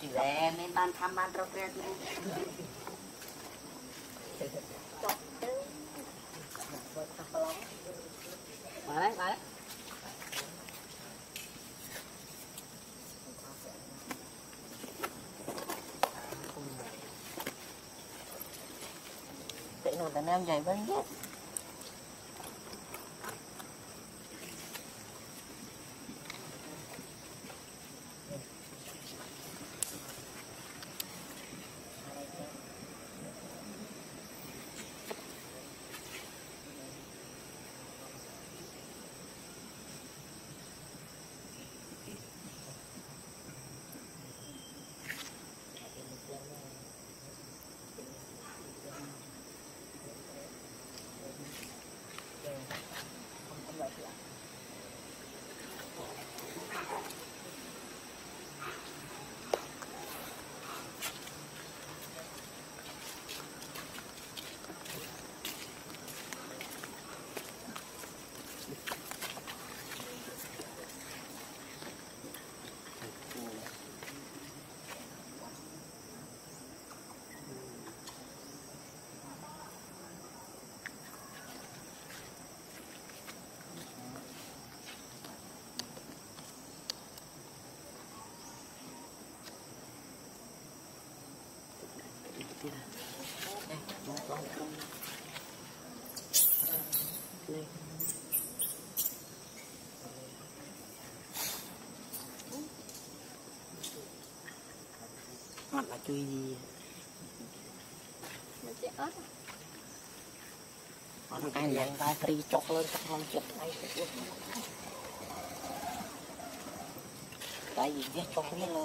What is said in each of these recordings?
Due minta sampan roket. Bareng, bareng. Tengok tanam jai banyak. ជួយវាមិនចេះអត់អត់តែយ៉ាងដែរព្រីចុកលើទឹកក្នុងចិត្តថ្ងៃតែយើងចុកវាលើ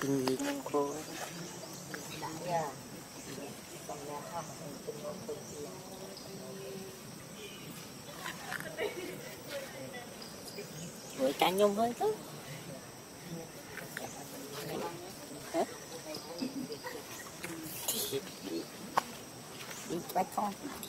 kinh lên. Tinggi cô. Rồi cá nhung thôi chứ. Hả? Đi bắt con. Đi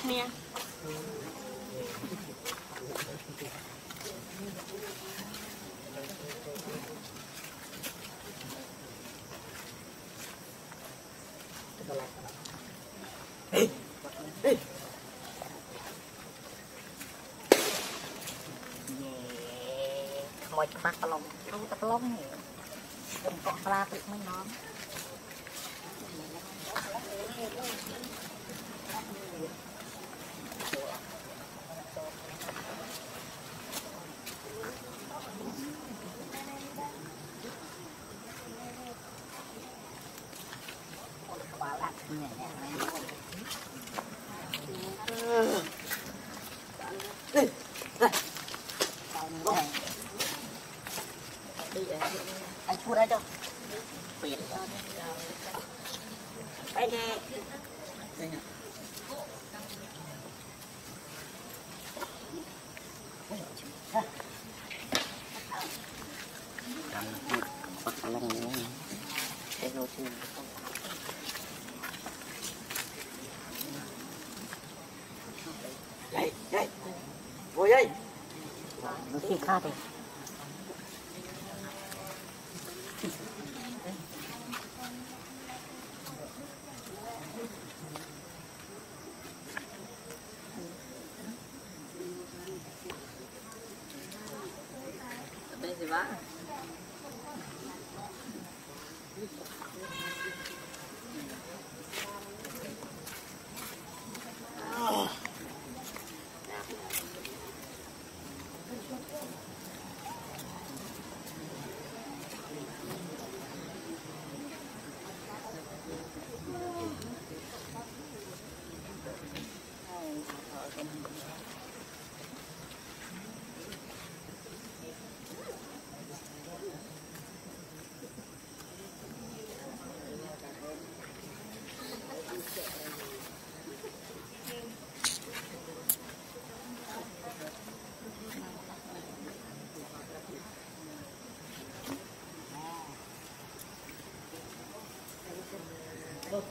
គ្នាខ្មោចខ្វាក់ប្រឡំទូតប្រឡំកុំកក់ស្លាទឹកមិញហ្មង anh phu đấy cho Biển Đây nè vâng.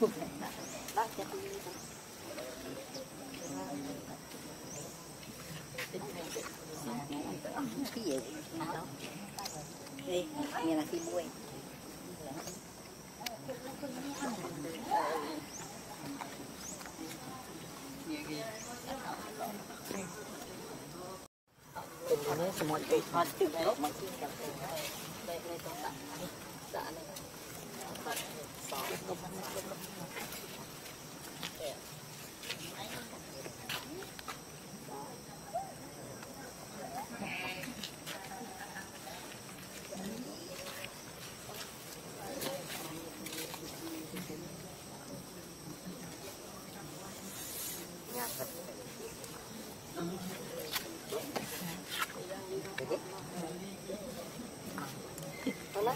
Thôi. Bác chân đi. Cái gì Đi, nghe là khi buổi. 好，谢谢。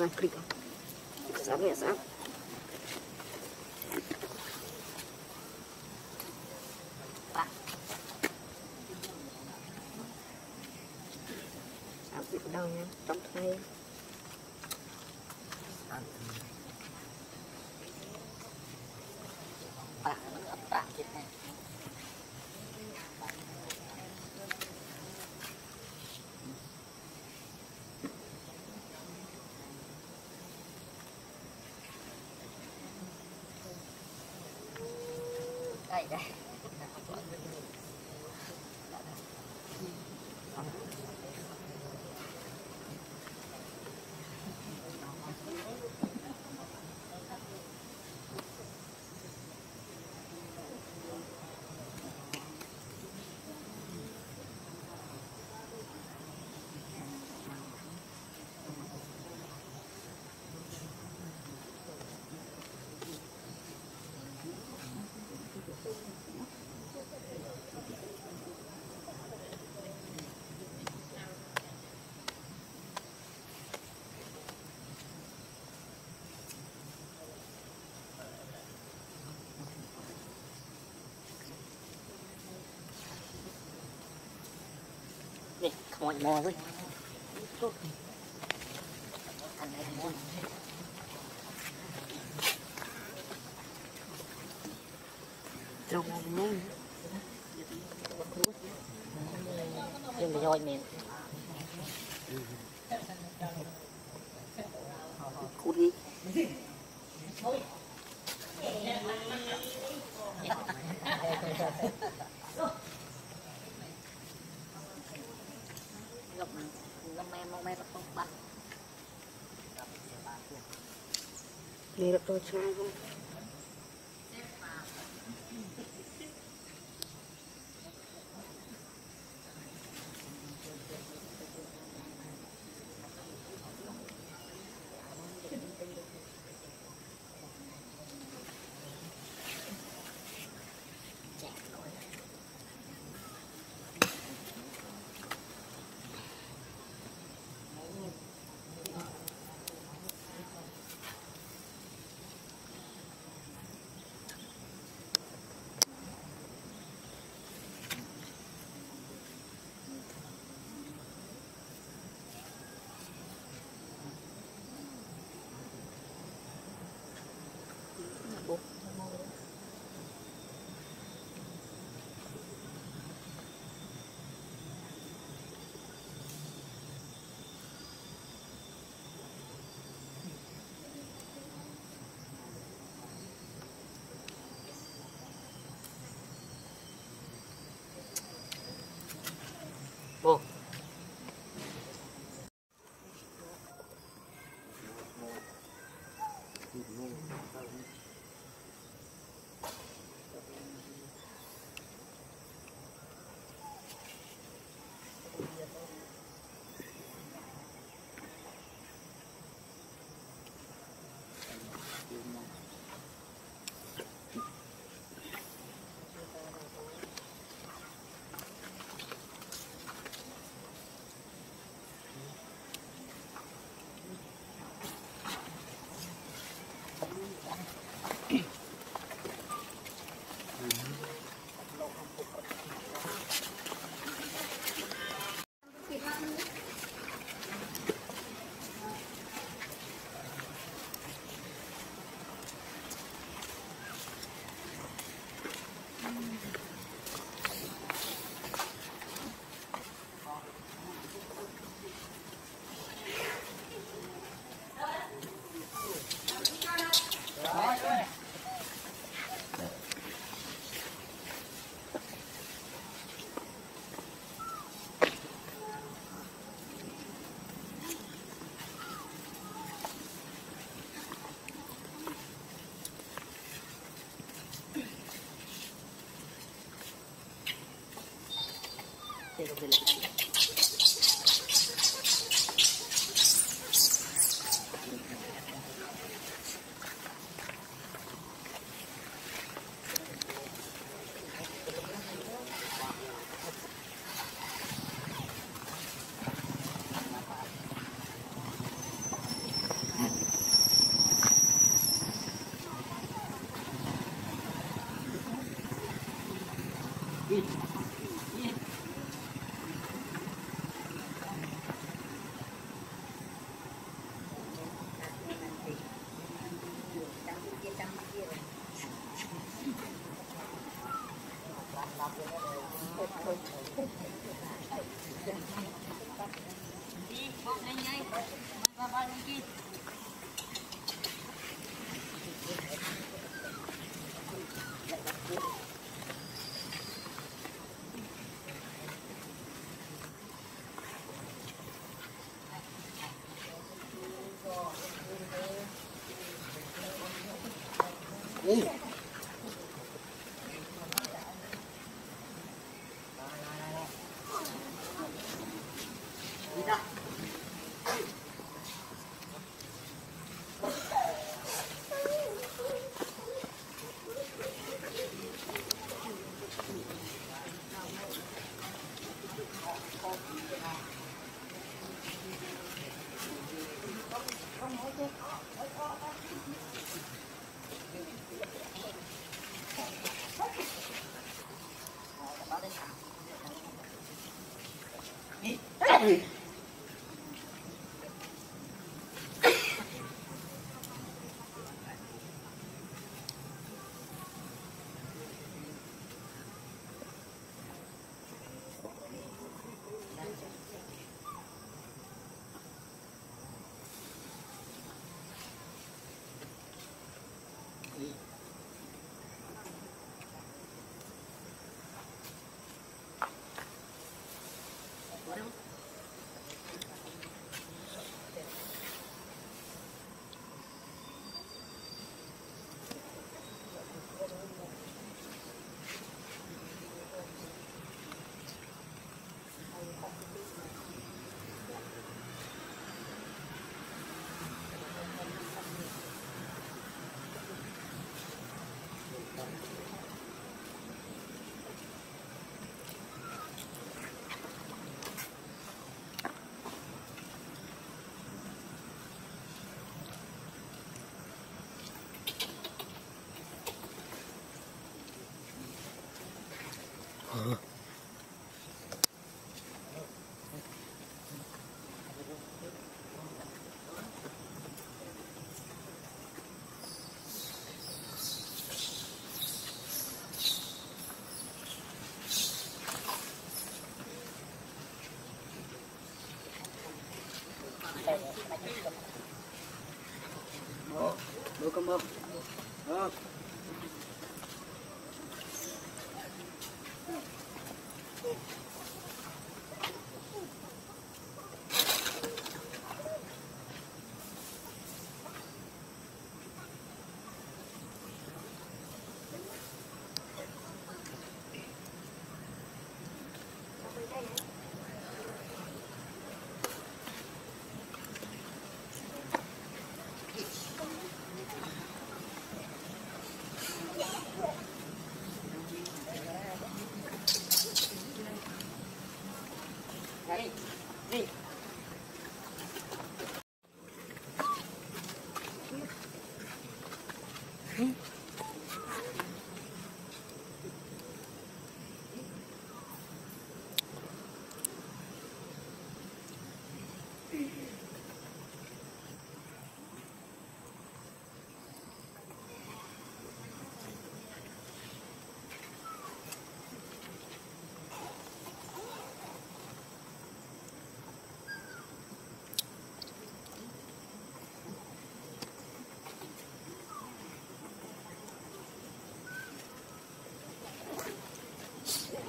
Zamykam. Zamykam. mò mò với trong mong nhé em bị roi miệng Baju. Thế không Ih, lại. Đôi cầm bơm. Ờ.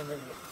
ಬಂದಿದ್ವಿ